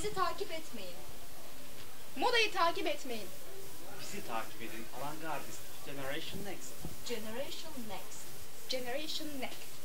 Bizi takip etmeyin. Modayı takip etmeyin. Bizi takip edin. Avantgardist Generation Next. Generation Next. Generation Next.